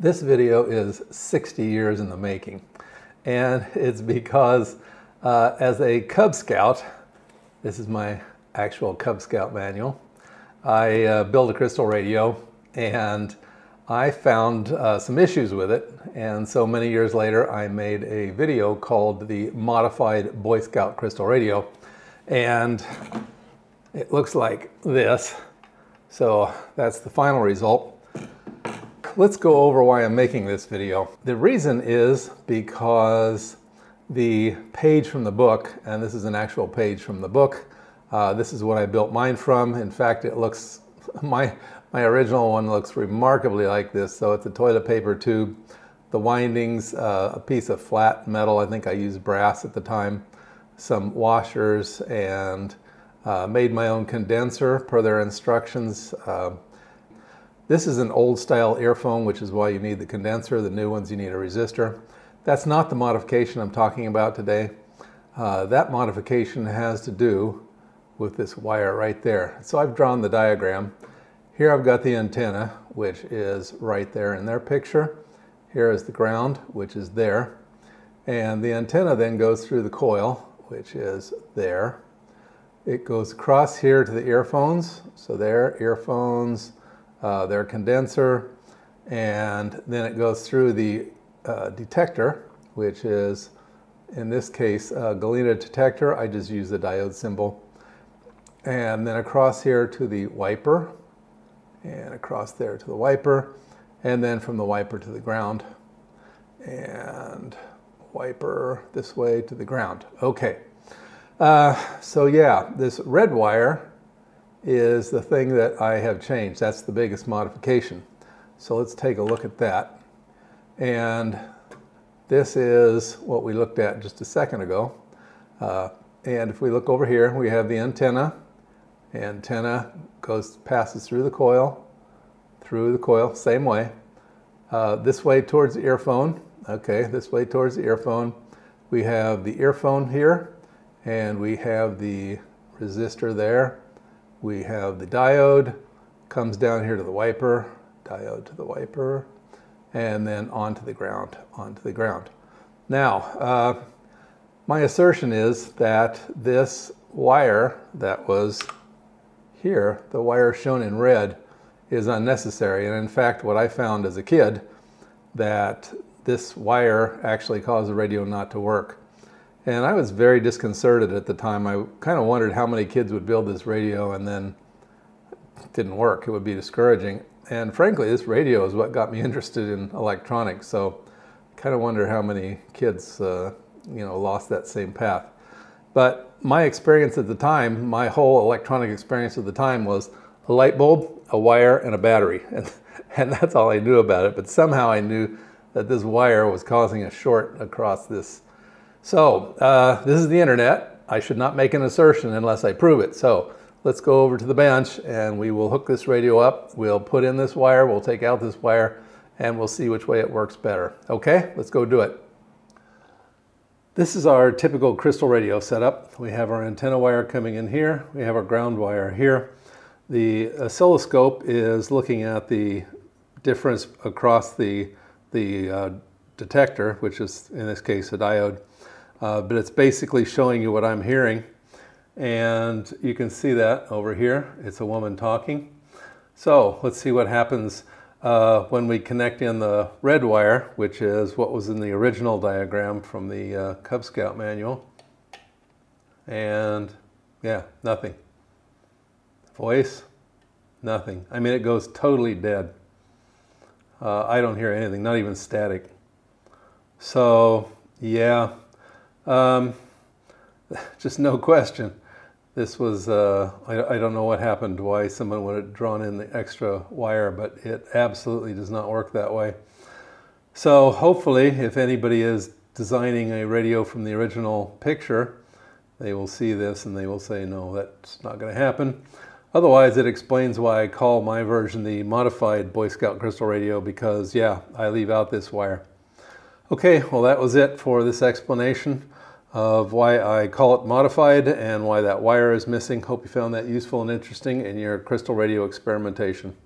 This video is 60 years in the making, and it's because uh, as a Cub Scout, this is my actual Cub Scout manual, I uh, built a crystal radio and I found uh, some issues with it. And so many years later, I made a video called the Modified Boy Scout Crystal Radio. And it looks like this. So that's the final result let's go over why I'm making this video. The reason is because the page from the book, and this is an actual page from the book, uh, this is what I built mine from. In fact, it looks, my, my original one looks remarkably like this. So it's a toilet paper tube, the windings, uh, a piece of flat metal, I think I used brass at the time, some washers, and uh, made my own condenser per their instructions. This is an old style earphone, which is why you need the condenser. The new ones, you need a resistor. That's not the modification I'm talking about today. Uh, that modification has to do with this wire right there. So I've drawn the diagram. Here I've got the antenna, which is right there in their picture. Here is the ground, which is there. And the antenna then goes through the coil, which is there. It goes across here to the earphones. So there, earphones, uh, their condenser, and then it goes through the uh, detector, which is, in this case, a Galena detector. I just use the diode symbol. And then across here to the wiper, and across there to the wiper, and then from the wiper to the ground, and wiper this way to the ground. Okay. Uh, so yeah, this red wire is the thing that I have changed. That's the biggest modification. So let's take a look at that. And this is what we looked at just a second ago. Uh, and if we look over here, we have the antenna. Antenna goes passes through the coil, through the coil, same way. Uh, this way towards the earphone. Okay, this way towards the earphone. We have the earphone here, and we have the resistor there we have the diode, comes down here to the wiper, diode to the wiper, and then onto the ground, onto the ground. Now, uh, my assertion is that this wire that was here, the wire shown in red, is unnecessary. And in fact, what I found as a kid, that this wire actually caused the radio not to work. And I was very disconcerted at the time. I kind of wondered how many kids would build this radio and then it didn't work. It would be discouraging. And frankly, this radio is what got me interested in electronics. So I kind of wonder how many kids, uh, you know, lost that same path. But my experience at the time, my whole electronic experience at the time was a light bulb, a wire, and a battery. And, and that's all I knew about it. But somehow I knew that this wire was causing a short across this so uh, this is the internet. I should not make an assertion unless I prove it. So let's go over to the bench and we will hook this radio up. We'll put in this wire, we'll take out this wire, and we'll see which way it works better. Okay, let's go do it. This is our typical crystal radio setup. We have our antenna wire coming in here. We have our ground wire here. The oscilloscope is looking at the difference across the, the uh, detector, which is in this case a diode uh, but it's basically showing you what I'm hearing. And you can see that over here. It's a woman talking. So let's see what happens uh, when we connect in the red wire, which is what was in the original diagram from the uh, Cub Scout manual. And yeah, nothing. Voice, nothing. I mean, it goes totally dead. Uh, I don't hear anything, not even static. So yeah, um, just no question. This was, uh, I, I, don't know what happened, why someone would have drawn in the extra wire, but it absolutely does not work that way. So hopefully, if anybody is designing a radio from the original picture, they will see this and they will say, no, that's not going to happen. Otherwise, it explains why I call my version the modified Boy Scout Crystal Radio because, yeah, I leave out this wire. Okay, well, that was it for this explanation of why I call it modified and why that wire is missing. Hope you found that useful and interesting in your crystal radio experimentation.